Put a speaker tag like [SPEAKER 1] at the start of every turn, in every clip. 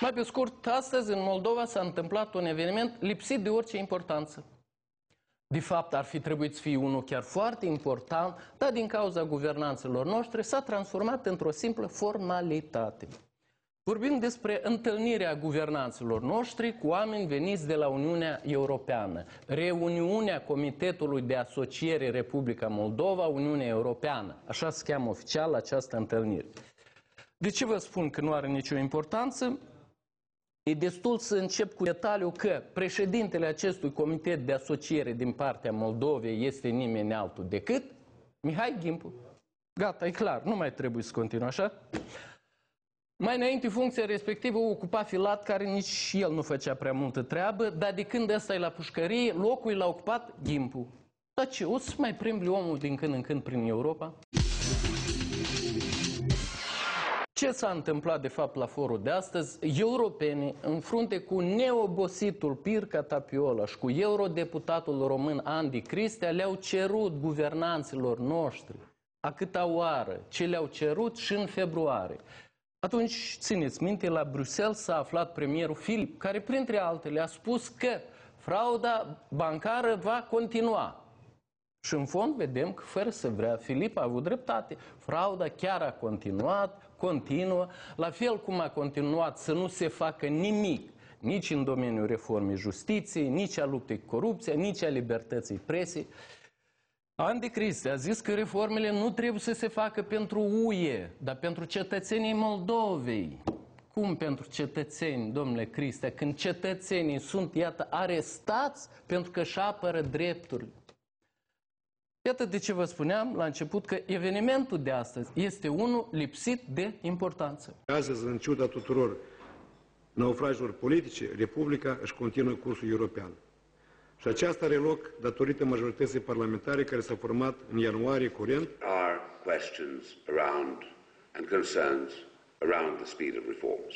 [SPEAKER 1] Mai pe scurt, astăzi în Moldova s-a întâmplat un eveniment lipsit de orice importanță. De fapt, ar fi trebuit să fie unul chiar foarte important, dar din cauza guvernanțelor noștri s-a transformat într-o simplă formalitate. Vorbim despre întâlnirea guvernanților noștri cu oameni veniți de la Uniunea Europeană. Reuniunea Comitetului de Asociere Republica Moldova, Uniunea Europeană. Așa se cheamă oficial această întâlnire. De ce vă spun că nu are nicio importanță? E destul să încep cu detaliu că președintele acestui comitet de asociere din partea Moldovei este nimeni altul decât Mihai Gimpu. Gata, e clar, nu mai trebuie să continui așa. Mai înainte, funcția respectivă o ocupa Filat, care nici el nu făcea prea multă treabă, dar de când ăsta e la pușcărie, locul l-a ocupat Gimpu. Dar ce, o să mai primbli omul din când în când prin Europa? Ce s-a întâmplat de fapt la forul de astăzi? Europenii, în frunte cu neobositul Pirca Tapiolaș și cu eurodeputatul român Andy Cristea, le-au cerut guvernanților noștri a câta oară ce le-au cerut și în februarie. Atunci, țineți minte, la Bruxelles s-a aflat premierul Filip, care printre altele a spus că frauda bancară va continua. Și în fond vedem că fără să vrea, Filip a avut dreptate. Frauda chiar a continuat, continuă, la fel cum a continuat să nu se facă nimic nici în domeniul reformei justiției, nici a luptei cu corupția, nici a libertății presei. Andy Cristi a zis că reformele nu trebuie să se facă pentru UE, dar pentru cetățenii Moldovei. Cum pentru cetățeni, domnule Cristea, când cetățenii sunt, iată, arestați pentru că își apără drepturile? Iată de ce vă spuneam la început că evenimentul de astăzi este unul lipsit de importanță.
[SPEAKER 2] Astăzi, în ciuda tuturor naufrajelor politice, Republica își continuă cursul european. Și aceasta are loc datorită majorității parlamentare care s-a format în ianuarie curent.
[SPEAKER 3] Are questions around and concerns around the speed of reforms.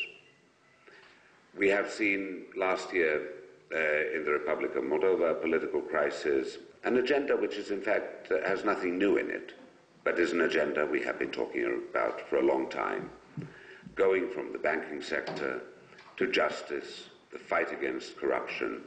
[SPEAKER 3] We have seen last year uh, in the Republic of Moldova a political crisis an agenda which is in fact uh, has nothing new in it, but is an agenda we have been talking about for a long time, going from the banking sector to justice, the fight against corruption,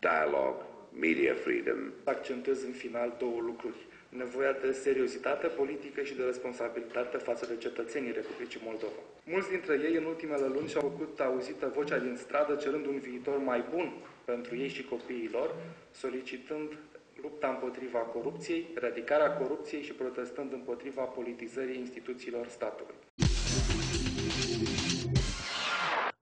[SPEAKER 3] dialogue, media freedom.
[SPEAKER 4] Accentez în final două lucruri. Nevoia de seriozitate politică și de responsabilitate față de cetățenii Republicii Moldova. Mulți dintre ei în ultimele luni și-au făcut auzită vocea din stradă cerând un viitor mai bun pentru ei și copiii lor, solicitând lupta împotriva corupției, eradicarea corupției și protestând împotriva politizării instituțiilor statului.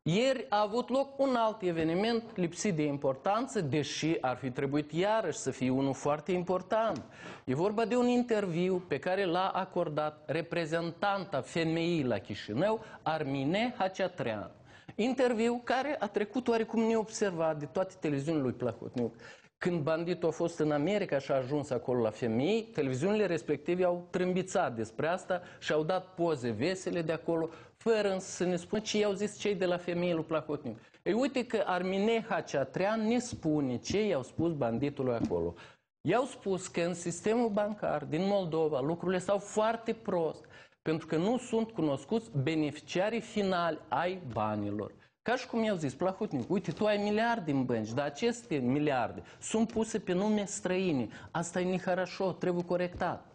[SPEAKER 1] Ieri a avut loc un alt eveniment lipsit de importanță, deși ar fi trebuit iarăși să fie unul foarte important. E vorba de un interviu pe care l-a acordat reprezentanta femeii la Chișinău, Armine Haceatrean. Interviu care a trecut oarecum neobservat de toate televiziunile lui Plahotniuc. Când banditul a fost în America și a ajuns acolo la femei, televiziunile respective au trâmbițat despre asta și au dat poze vesele de acolo, fără să ne spună ce i-au zis cei de la femeie lui Plahotniuc. Ei, uite că Armine Haceatrean ne spune ce i-au spus banditului acolo. I-au spus că în sistemul bancar din Moldova lucrurile stau foarte prost, pentru că nu sunt cunoscuți beneficiarii finali ai banilor. Ca și cum i-au zis, Plahotnic, uite, tu ai miliarde în bănci, dar aceste miliarde sunt puse pe nume străine. Asta e neharașo, trebuie corectat.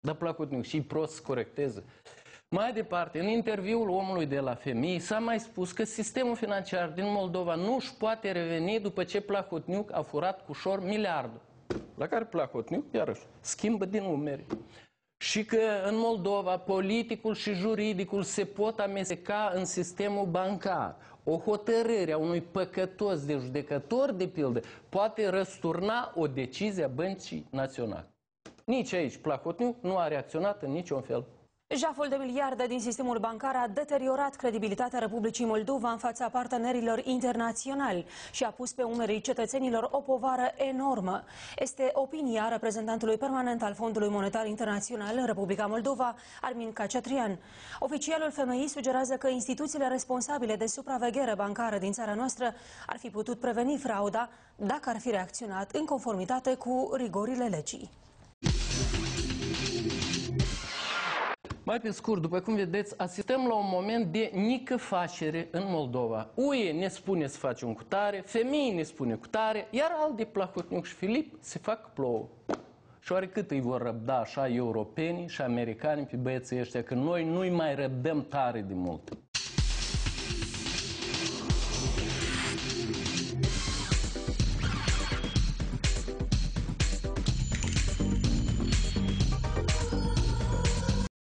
[SPEAKER 1] Dar Plahotnic și prost să corecteze. Mai departe, în interviul omului de la femei s-a mai spus că sistemul financiar din Moldova nu își poate reveni după ce Plahotniuc a furat cu ușor miliardul. La care Plahotniuc, iarăși, schimbă din umeri. Și că în Moldova politicul și juridicul se pot amesteca în sistemul bancar o hotărâre a unui păcătos de judecător, de pildă, poate răsturna o decizie a băncii naționale. Nici aici Plahotniuc nu a reacționat în niciun fel.
[SPEAKER 5] Jaful de miliarde din sistemul bancar a deteriorat credibilitatea Republicii Moldova în fața partenerilor internaționali și a pus pe umerii cetățenilor o povară enormă. Este opinia reprezentantului permanent al Fondului Monetar Internațional în Republica Moldova, Armin Cacetrian. Oficialul FMI sugerează că instituțiile responsabile de supraveghere bancară din țara noastră ar fi putut preveni frauda dacă ar fi reacționat în conformitate cu rigorile legii.
[SPEAKER 1] Mai pe scurt, după cum vedeți, asistăm la un moment de nică facere în Moldova. UE ne spune să facem cu tare, femei ne spune cu tare, iar Aldi, Plahotniuc și Filip se fac plouă. Și oare cât îi vor răbda așa europenii și americanii pe băieții ăștia, că noi nu-i mai răbdăm tare de mult.